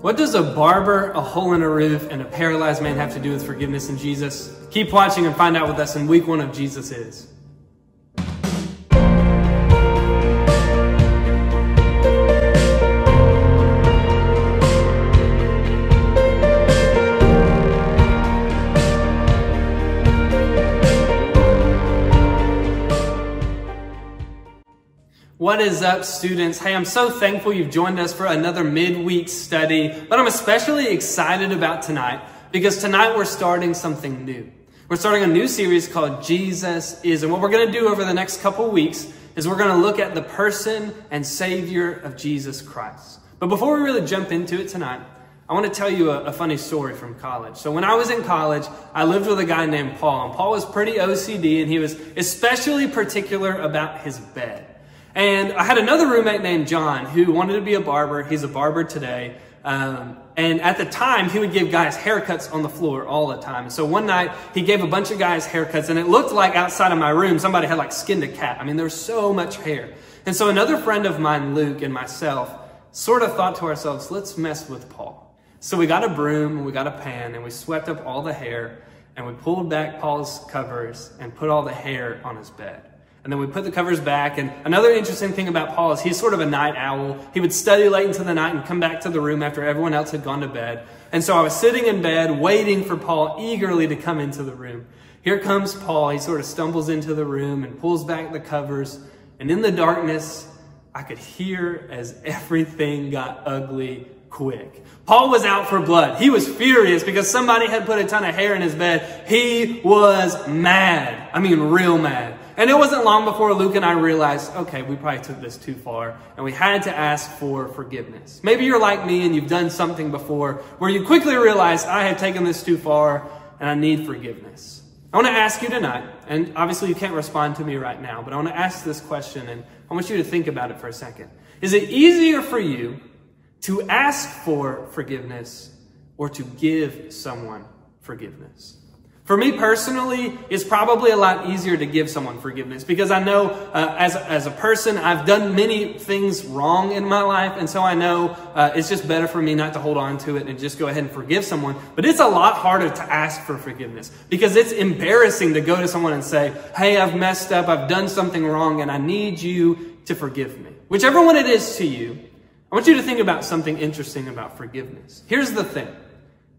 What does a barber, a hole in a roof, and a paralyzed man have to do with forgiveness in Jesus? Keep watching and find out with us in week one of Jesus is. What is up, students? Hey, I'm so thankful you've joined us for another midweek study, but I'm especially excited about tonight because tonight we're starting something new. We're starting a new series called Jesus Is. And what we're going to do over the next couple weeks is we're going to look at the person and Savior of Jesus Christ. But before we really jump into it tonight, I want to tell you a, a, funny story from college. So when I was in college, I lived with a guy named Paul, and Paul was pretty OCD, and he was especially particular about his bed. And I had another roommate named John who wanted to be a barber. He's a barber today. Um, and at the time, he would give guys haircuts on the floor all the time. so one night, he gave a bunch of guys haircuts, and it looked like outside of my room, somebody had like skinned a cat. I mean, there was so much hair. And so another friend of mine, Luke, and myself, sort of thought to ourselves, let's mess with Paul. So we got a broom, we got a pan, and we swept up all the hair, and we pulled back Paul's covers and put all the hair on his bed. And then we put the covers back. And another interesting thing about Paul is he's sort of a night owl. He would study late into the night and come back to the room after everyone else had gone to bed. And so I was sitting in bed waiting for Paul eagerly to come into the room. Here comes Paul. He sort of stumbles into the room and pulls back the covers. And in the darkness, I could hear as everything got ugly quick. Paul was out for blood. He was furious because somebody had put a ton of hair in his bed. He was mad. I mean, real mad. And it wasn't long before Luke and I realized, okay, we probably took this too far, and we had to ask for forgiveness. Maybe you're like me and you've done something before where you quickly realize, I have taken this too far and I need forgiveness. I want to ask you tonight, and obviously you can't respond to me right now, but I want to ask this question and I want you to think about it for a second. Is it easier for you to ask for forgiveness or to give someone forgiveness? For me personally, it's probably a lot easier to give someone forgiveness because I know uh, as, as a person, I've done many things wrong in my life. And so I know uh, it's just better for me not to hold on to it and just go ahead and forgive someone. But it's a lot harder to ask for forgiveness because it's embarrassing to go to someone and say, Hey, I've messed up. I've done something wrong and I need you to forgive me. Whichever one it is to you, I want you to think about something interesting about forgiveness. Here's the thing.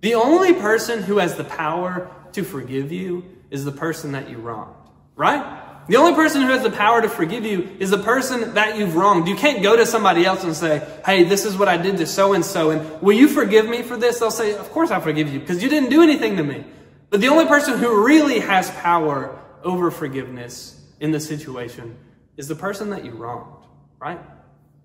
The only person who has the power to forgive you is the person that you wronged, right? The only person who has the power to forgive you is the person that you've wronged. You can't go to somebody else and say, hey, this is what I did to so and so, and will you forgive me for this? They'll say, of course I forgive you, because you didn't do anything to me. But the only person who really has power over forgiveness in this situation is the person that you wronged, right?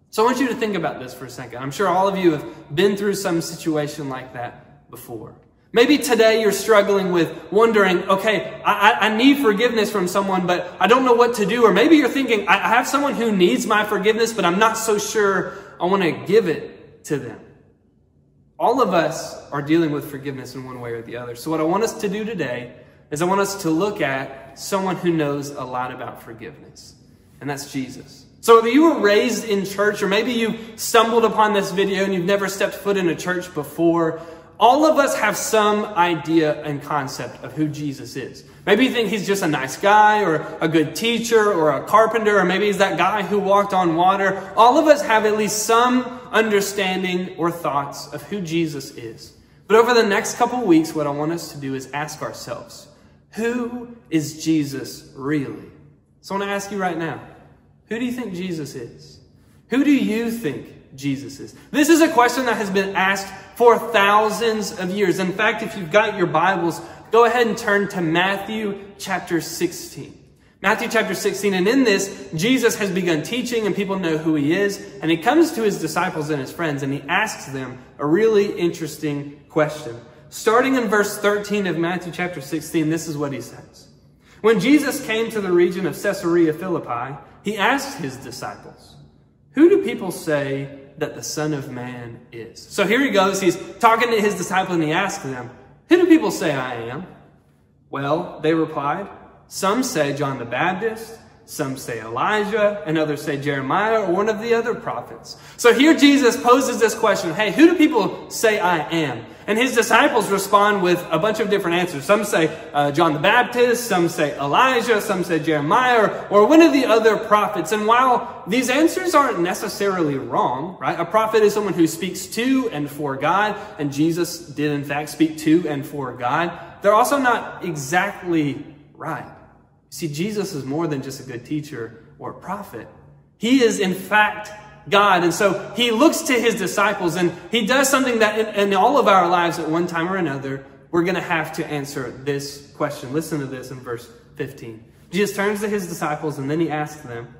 So I want you to think about this for a second. I'm sure all of you have been through some situation like that before. Maybe today you're struggling with wondering, okay, I, I, need forgiveness from someone, but I don't know what to do. Or maybe you're thinking, I have someone who needs my forgiveness, but I'm not so sure I want to give it to them. All of us are dealing with forgiveness in one way or the other. So what I want us to do today is I want us to look at someone who knows a lot about forgiveness. And that's Jesus. So whether you were raised in church or maybe you stumbled upon this video and you've never stepped foot in a church before, all of us have some idea and concept of who Jesus is. Maybe you think he's just a nice guy or a good teacher or a carpenter, or maybe he's that guy who walked on water. All of us have at least some understanding or thoughts of who Jesus is. But over the next couple weeks, what I want us to do is ask ourselves, who is Jesus really? So I want to ask you right now, who do you think Jesus is? Who do you think Jesus is? This is a question that has been asked for thousands of years. In fact, if you've got your Bibles, go ahead and turn to Matthew chapter 16. Matthew chapter 16, and in this, Jesus has begun teaching and people know who he is, and he comes to his disciples and his friends and he asks them a really interesting question. Starting in verse 13 of Matthew chapter 16, this is what he says. When Jesus came to the region of Caesarea Philippi, he asked his disciples, Who do people say that the Son of Man is. So here he goes. He's talking to his disciples and he asks them, Who do people say I am? Well, they replied, Some say John the Baptist, Some say Elijah, and others say Jeremiah or one of the other prophets. So here Jesus poses this question Hey, who do people say I am? And his disciples respond with a bunch of different answers. Some say uh, John the Baptist, some say Elijah, some say Jeremiah, or, or one of the other prophets. And while these answers aren't necessarily wrong, right? A prophet is someone who speaks to and for God, and Jesus did in fact speak to and for God. They're also not exactly right. See, Jesus is more than just a good teacher or a prophet. He is, in fact, God. And so he looks to his disciples and he does something that in, in all of our lives at one time or another, we're going to have to answer this question. Listen to this in verse 15. Jesus turns to his disciples and then he asks them,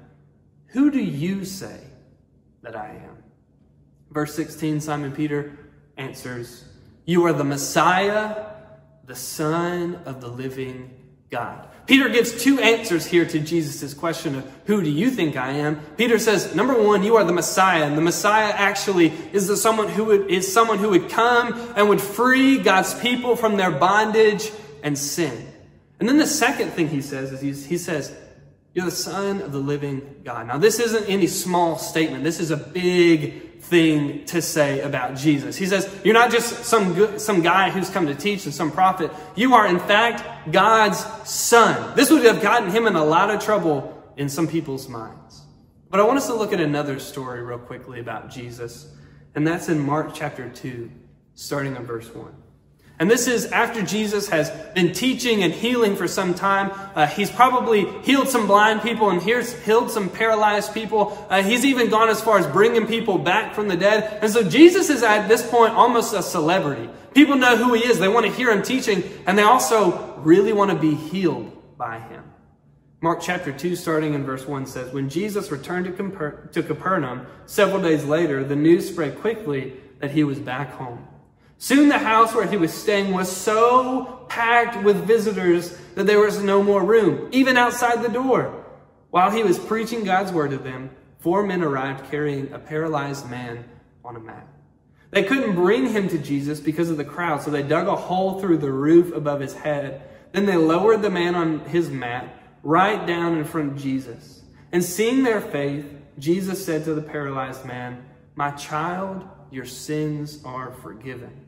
Who do you say that I am? Verse 16, Simon Peter answers, You are the Messiah, the Son of the living God. Peter gives two answers here to Jesus' question of who do you think I am? Peter says, number one, you are the Messiah. And the Messiah actually is the someone who would, is someone who would come and would free God's people from their bondage and sin. And then the second thing he says is he says, you're the son of the living God. Now, this isn't any small statement. This is a big thing to say about Jesus. He says, You're not just some, good, some guy who's come to teach and some prophet. You are, in fact, God's son. This would have gotten him in a lot of trouble in some people's minds. But I want us to look at another story real quickly about Jesus, and that's in Mark chapter 2, starting in verse 1. And this is after Jesus has been teaching and healing for some time. Uh, he's probably healed some blind people and here's healed some paralyzed people. Uh, he's even gone as far as bringing people back from the dead. And so Jesus is at this point almost a celebrity. People know who he is. They want to hear him teaching and they also really want to be healed by him. Mark chapter 2, starting in verse 1 says, When Jesus returned to, to Capernaum several days later, the news spread quickly that he was back home. Soon the house where he was staying was so packed with visitors that there was no more room, even outside the door. While he was preaching God's word to them, four men arrived carrying a paralyzed man on a mat. They couldn't bring him to Jesus because of the crowd, so they dug a hole through the roof above his head. Then they lowered the man on his mat right down in front of Jesus. And seeing their faith, Jesus said to the paralyzed man, My child, your sins are forgiven.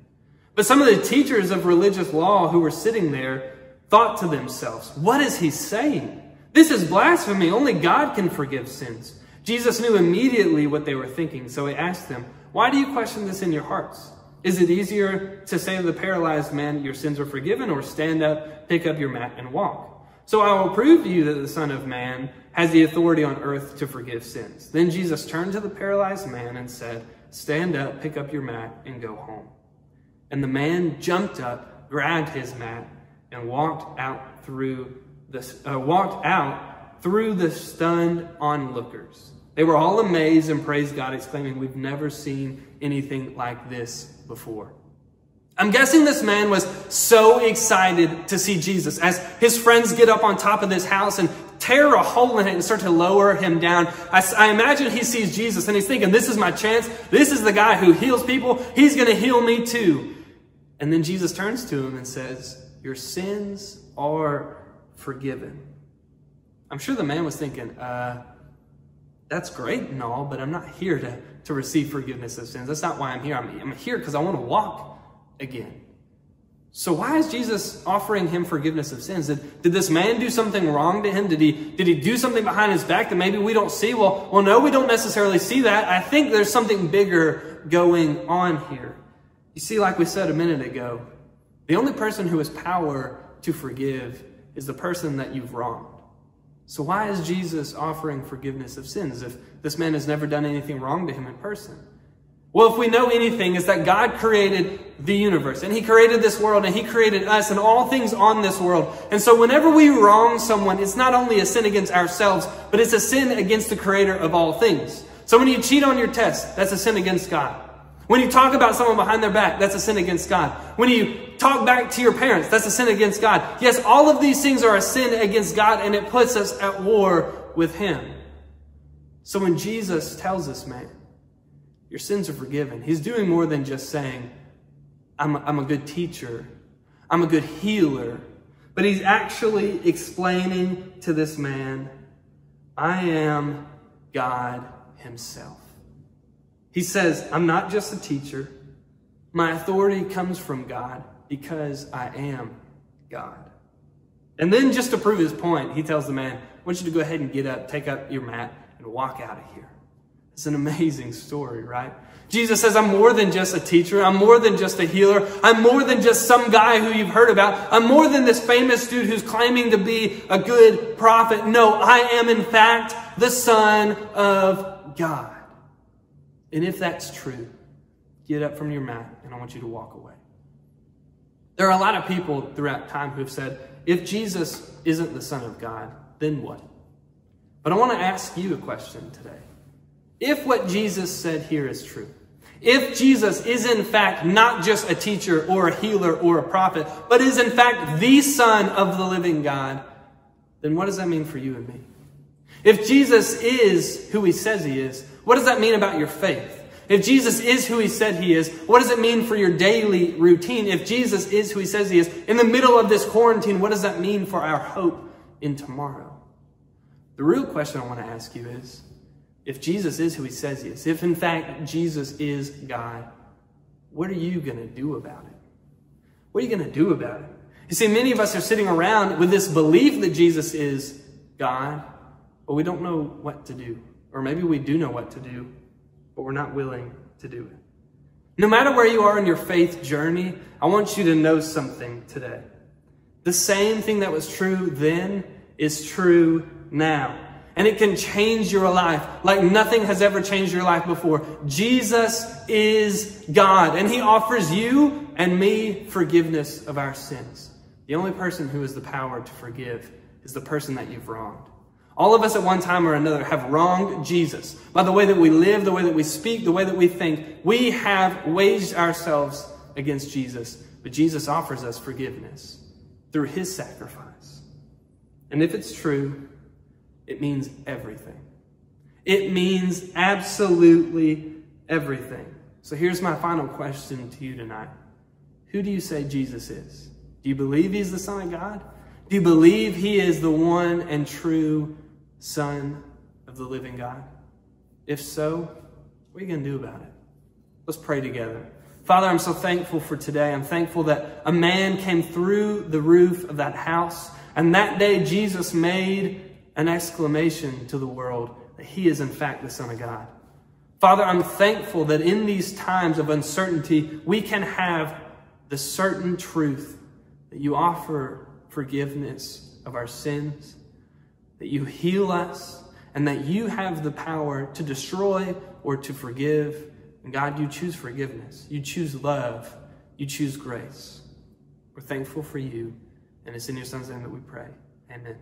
But some of the teachers of religious law who were sitting there thought to themselves, What is he saying? This is blasphemy. Only God can forgive sins. Jesus knew immediately what they were thinking, so he asked them, Why do you question this in your hearts? Is it easier to say to the paralyzed man, Your sins are forgiven, or stand up, pick up your mat, and walk? So I will prove to you that the Son of Man has the authority on earth to forgive sins. Then Jesus turned to the paralyzed man and said, Stand up, pick up your mat, and go home. And the man jumped up, grabbed his mat, and walked out through the uh, walked out through the stunned onlookers. They were all amazed and praised God, exclaiming, "We've never seen anything like this before." I'm guessing this man was so excited to see Jesus as his friends get up on top of this house and tear a hole in it and start to lower him down. I, I, imagine he sees Jesus and he's thinking, this is my chance. This is the guy who heals people. He's going to heal me too. And then Jesus turns to him and says, Your sins are forgiven. I'm sure the man was thinking, uh, That's great and all, but I'm not here to, to receive forgiveness of sins. That's not why I'm here. I'm, I'm here because I want to walk again. So why is Jesus offering him forgiveness of sins? Did, did this man do something wrong to him? Did he, did he do something behind his back that maybe we don't see? Well, well, no, we don't necessarily see that. I think there's something bigger going on here. You see, like we said a minute ago, the only person who has power to forgive is the person that you've wronged. So why is Jesus offering forgiveness of sins if this man has never done anything wrong to him in person? Well, if we know anything, is that God created the universe and He created this world and He created us and all things on this world. And so whenever we wrong someone, it's not only a sin against ourselves, but it's a sin against the creator of all things. So when you cheat on your test, that's a sin against God. When you talk about someone behind their back, that's a sin against God. When you talk back to your parents, that's a sin against God. Yes, all of these things are a sin against God and it puts us at war with Him. So when Jesus tells this man, your sins are forgiven, He's doing more than just saying, I'm a, I'm a good teacher, I'm a good healer, but He's actually explaining to this man I am God Himself. He says, I'm not just a teacher. My authority comes from God because I am God. And then, just to prove his point, he tells the man, I want you to go ahead and get up, take up your mat, and walk out of here. It's an amazing story, right? Jesus says, I'm more than just a teacher. I'm more than just a healer. I'm more than just some guy who you've heard about. I'm more than this famous dude who's claiming to be a good prophet. No, I am in fact the Son of God. And if that's true, get up from your mat and I want you to walk away. There are a lot of people throughout time who have said, if Jesus isn't the Son of God, then what? But I want to ask you a question today. If what Jesus said here is true, if Jesus is in fact not just a teacher or a healer or a prophet, but is in fact the Son of the living God, then what does that mean for you and me? If Jesus is who he says he is, what does that mean about your faith? If Jesus is who he said he is, what does it mean for your daily routine? If Jesus is who he says he is, in the middle of this quarantine, what does that mean for our hope in tomorrow? The real question I want to ask you is, if Jesus is who he says he is, if in fact Jesus is God, what are you going to do about it? What are you going to do about it? You see, many of us are sitting around with this belief that Jesus is God, but we don't know what to do. Or maybe we do know what to do, but we're not willing to do it. No matter where you are in your faith journey, I want you to know something today. The same thing that was true then is true now and it can change your life like nothing has ever changed your life before. Jesus is God, and He offers you and me forgiveness of our sins. The only person who has the power to forgive is the person that you've wronged. All of us at one time or another have wronged Jesus by the way that we live, the way that we speak, the way that we think. We have waged ourselves against Jesus, but Jesus offers us forgiveness through His sacrifice. And if it's true, it means everything. It means absolutely everything. So here's my final question to you tonight. Who do you say Jesus is? Do you believe he's the Son of God? Do you believe he is the one and true Son of the living God? If so, what are you going to do about it? Let's pray together. Father, I'm so thankful for today. I'm thankful that a man came through the roof of that house, and that day Jesus made an exclamation to the world that he is in fact the Son of God. Father, I'm thankful that in these times of uncertainty, we can have the certain truth that you offer forgiveness of our sins, that you heal us, and that you have the power to destroy or to forgive. And God, you choose forgiveness. You choose love. You choose grace. We're thankful for you. And it's in your son's name that we pray. Amen.